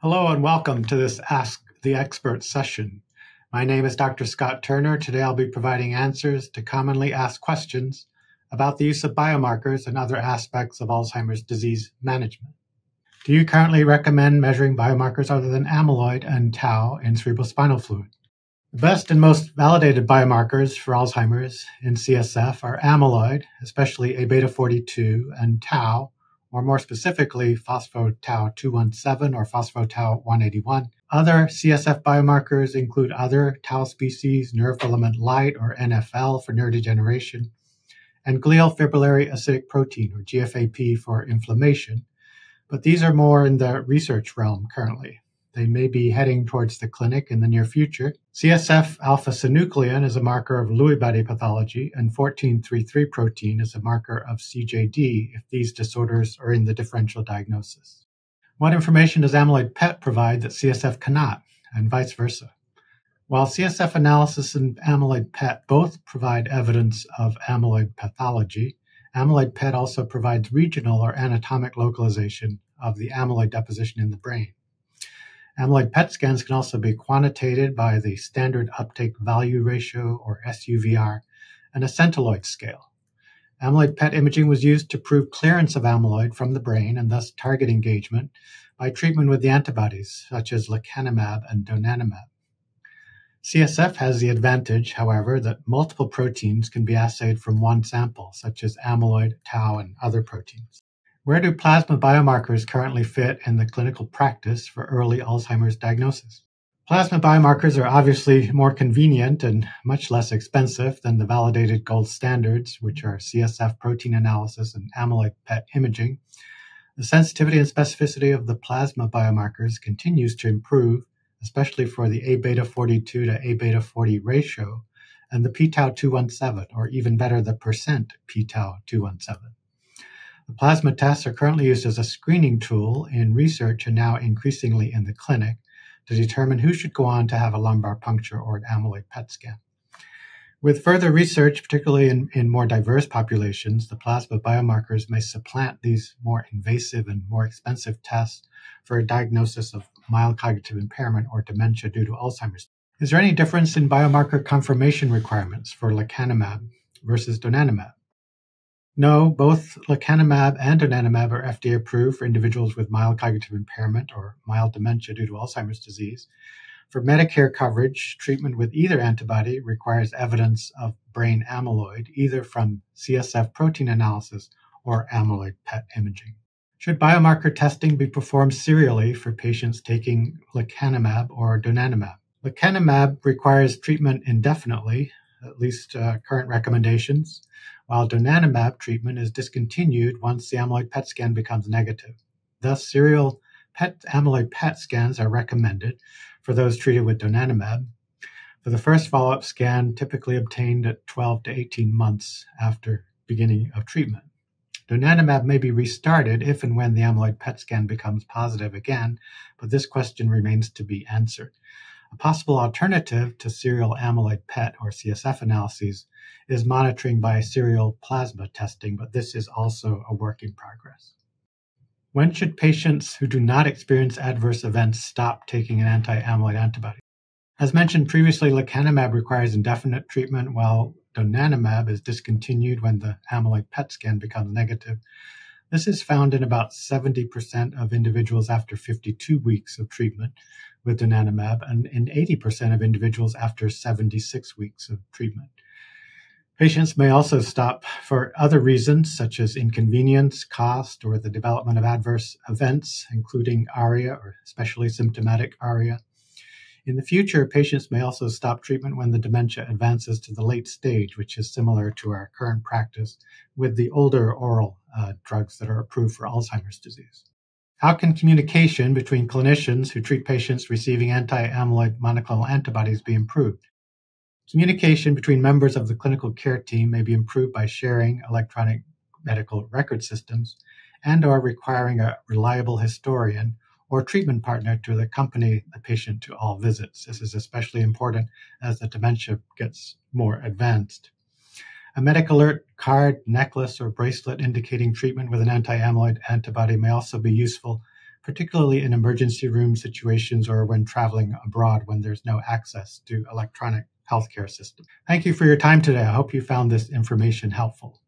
Hello and welcome to this Ask the Expert session. My name is Dr. Scott Turner. Today I'll be providing answers to commonly asked questions about the use of biomarkers and other aspects of Alzheimer's disease management. Do you currently recommend measuring biomarkers other than amyloid and tau in cerebrospinal fluid? The best and most validated biomarkers for Alzheimer's in CSF are amyloid, especially A beta 42, and tau, or more specifically, phosphotau 217 or phosphotau 181. Other CSF biomarkers include other tau species, neurofilament light or NFL for neurodegeneration, and glial fibrillary acidic protein or GFAP for inflammation, but these are more in the research realm currently. They may be heading towards the clinic in the near future. CSF alpha synuclein is a marker of Lewy body pathology, and 1433 protein is a marker of CJD if these disorders are in the differential diagnosis. What information does amyloid PET provide that CSF cannot, and vice versa? While CSF analysis and amyloid PET both provide evidence of amyloid pathology, amyloid PET also provides regional or anatomic localization of the amyloid deposition in the brain. Amyloid PET scans can also be quantitated by the standard uptake value ratio or SUVR and a centiloid scale. Amyloid PET imaging was used to prove clearance of amyloid from the brain and thus target engagement by treatment with the antibodies such as lecanemab and donanemab. CSF has the advantage, however, that multiple proteins can be assayed from one sample, such as amyloid, tau, and other proteins. Where do plasma biomarkers currently fit in the clinical practice for early Alzheimer's diagnosis? Plasma biomarkers are obviously more convenient and much less expensive than the validated gold standards, which are CSF protein analysis and amyloid PET imaging. The sensitivity and specificity of the plasma biomarkers continues to improve, especially for the A beta 42 to A beta 40 ratio and the p tau 217, or even better, the percent p tau 217. The plasma tests are currently used as a screening tool in research and now increasingly in the clinic to determine who should go on to have a lumbar puncture or an amyloid PET scan. With further research, particularly in, in more diverse populations, the plasma biomarkers may supplant these more invasive and more expensive tests for a diagnosis of mild cognitive impairment or dementia due to Alzheimer's. Is there any difference in biomarker confirmation requirements for lecanemab versus donanemab? No, both lecanemab and donanemab are FDA approved for individuals with mild cognitive impairment or mild dementia due to Alzheimer's disease. For Medicare coverage, treatment with either antibody requires evidence of brain amyloid, either from CSF protein analysis or amyloid PET imaging. Should biomarker testing be performed serially for patients taking lecanemab or donanemab? Lecanemab requires treatment indefinitely, at least uh, current recommendations while donanemab treatment is discontinued once the amyloid PET scan becomes negative. Thus, serial PET amyloid PET scans are recommended for those treated with donanemab. For the first follow-up scan, typically obtained at 12 to 18 months after beginning of treatment. Donanemab may be restarted if and when the amyloid PET scan becomes positive again, but this question remains to be answered. A possible alternative to serial amyloid PET or CSF analyses is monitoring by serial plasma testing, but this is also a work in progress. When should patients who do not experience adverse events stop taking an anti amyloid antibody? As mentioned previously, lecanemab requires indefinite treatment, while donanemab is discontinued when the amyloid PET scan becomes negative. This is found in about 70% of individuals after 52 weeks of treatment with donanemab and in 80% of individuals after 76 weeks of treatment. Patients may also stop for other reasons, such as inconvenience, cost, or the development of adverse events, including ARIA or especially symptomatic ARIA. In the future, patients may also stop treatment when the dementia advances to the late stage, which is similar to our current practice with the older oral uh, drugs that are approved for Alzheimer's disease. How can communication between clinicians who treat patients receiving anti amyloid monoclonal antibodies be improved? Communication between members of the clinical care team may be improved by sharing electronic medical record systems and or requiring a reliable historian or treatment partner to accompany the patient to all visits. This is especially important as the dementia gets more advanced. A medic alert card, necklace, or bracelet indicating treatment with an anti amyloid antibody may also be useful, particularly in emergency room situations or when traveling abroad when there's no access to electronic healthcare system. Thank you for your time today. I hope you found this information helpful.